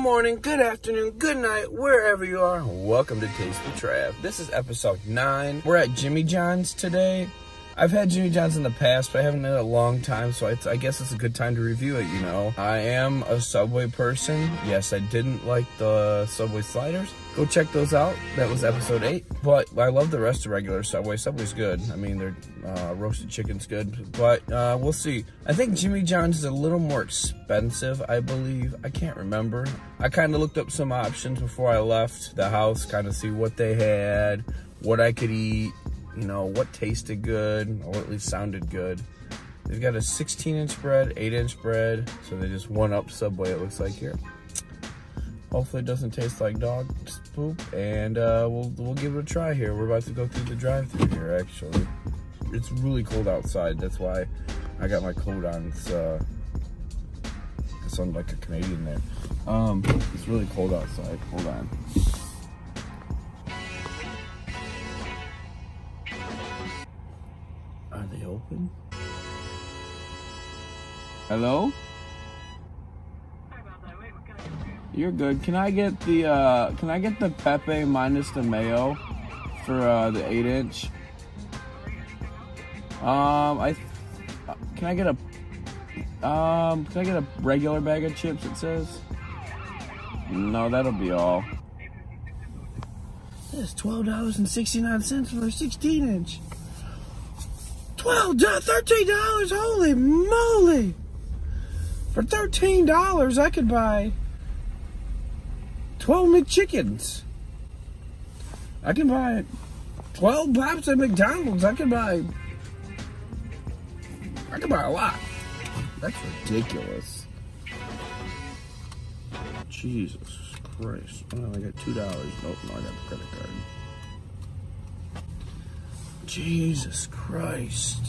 morning, good afternoon, good night, wherever you are. Welcome to Taste with Trav. This is episode 9. We're at Jimmy John's today. I've had Jimmy John's in the past, but I haven't in a long time, so I, I guess it's a good time to review it, you know. I am a Subway person. Yes, I didn't like the Subway sliders. Go check those out. That was episode 8. But I love the rest of regular Subway. Subway's good. I mean, their uh, roasted chicken's good. But uh, we'll see. I think Jimmy John's is a little more expensive, I believe. I can't remember. I kind of looked up some options before I left the house, kind of see what they had, what I could eat you know, what tasted good, or at least sounded good. They've got a 16 inch bread, 8 inch bread, so they just one up Subway, it looks like here. Hopefully it doesn't taste like dog poop, and uh, we'll, we'll give it a try here. We're about to go through the drive through here, actually. It's really cold outside, that's why I got my coat on. It's, uh, I sound like a Canadian there. Um, it's really cold outside. Hold on. Open? Hello? You're good. Can I get the uh can I get the Pepe minus the mayo for uh the eight inch? Um I can I get a um can I get a regular bag of chips it says? No, that'll be all. That's twelve dollars and sixty nine cents for a sixteen inch. Twelve, thirteen dollars. Holy moly! For thirteen dollars, I could buy twelve McChickens. I can buy twelve pops at McDonald's. I can buy. I can buy a lot. That's ridiculous. Jesus Christ! Oh, I got two dollars. Nope, no, I got the credit card. Jesus Christ.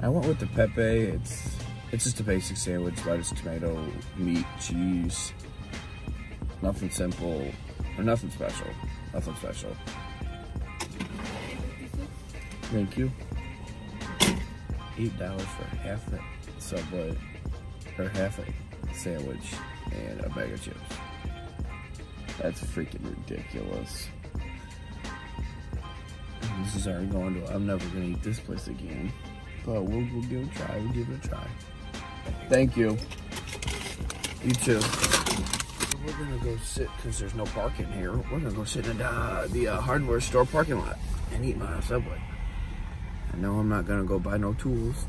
I went with the Pepe. It's it's just a basic sandwich, lettuce, tomato, meat, cheese. Nothing simple, or nothing special. Nothing special. Thank you. Eight dollars for half a Subway, or half a sandwich, and a bag of chips. That's freaking ridiculous. This is already going to, I'm never to eat this place again. But we'll, we'll give it a try. We'll give it a try. Thank you. You too. We're to go sit, because there's no parking here. We're to go sit in uh, the uh, hardware store parking lot and eat my Subway. I know I'm not to go buy no tools.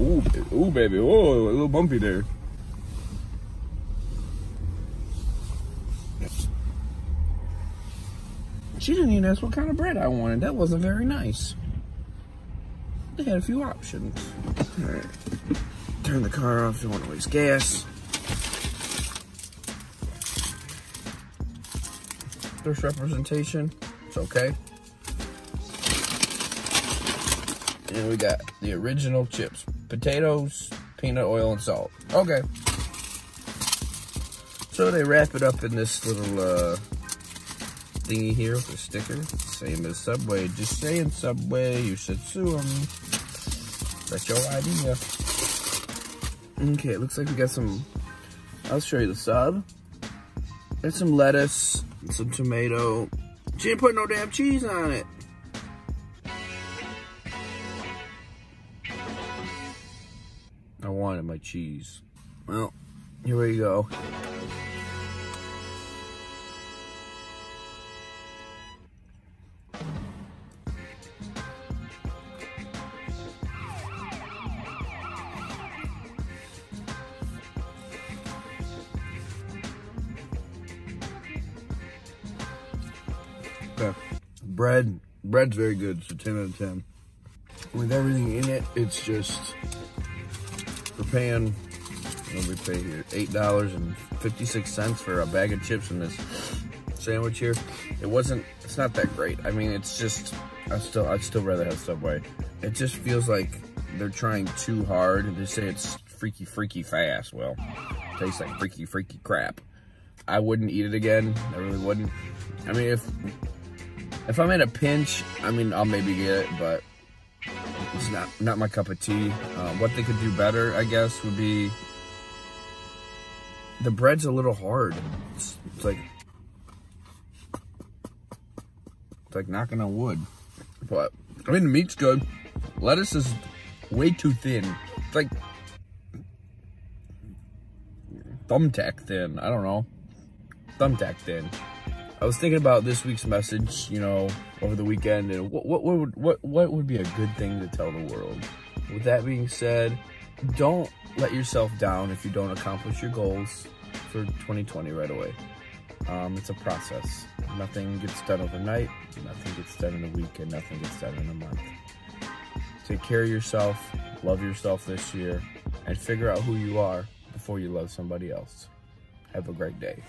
Ooh, ooh, baby. Whoa, a little bumpy there. She didn't even ask what kind of bread I wanted. That wasn't very nice. They had a few options. All right. Turn the car off. Don't want to waste gas. There's representation. It's okay. And we got the original chips. Potatoes, peanut oil, and salt. Okay. So they wrap it up in this little uh, thingy here with a sticker. Same as Subway. Just saying Subway, you should sue them. That's your idea. Okay, it looks like we got some, I'll show you the sub. There's some lettuce, some tomato. She didn't put no damn cheese on it. I wanted my cheese. Well, here we go. Okay. Bread, bread's very good. It's a 10 out of 10. With everything in it, it's just, we're paying, what we pay here? $8.56 for a bag of chips in this sandwich here. It wasn't, it's not that great. I mean, it's just, I still, I'd still rather have Subway. It just feels like they're trying too hard. They say it's freaky, freaky fast. Well, tastes like freaky, freaky crap. I wouldn't eat it again. I really wouldn't. I mean, if if I'm in a pinch, I mean, I'll maybe get it, but it's not not my cup of tea. Uh, what they could do better, I guess, would be the bread's a little hard. It's, it's like it's like knocking on wood. But I mean, the meat's good. Lettuce is way too thin. It's like thumbtack thin. I don't know. Thumbtack thin. I was thinking about this week's message, you know, over the weekend, and what what, would what what would be a good thing to tell the world. With that being said, don't let yourself down if you don't accomplish your goals for 2020 right away. Um, it's a process. Nothing gets done overnight. Nothing gets done in a week, and nothing gets done in a month. Take care of yourself. Love yourself this year, and figure out who you are before you love somebody else. Have a great day.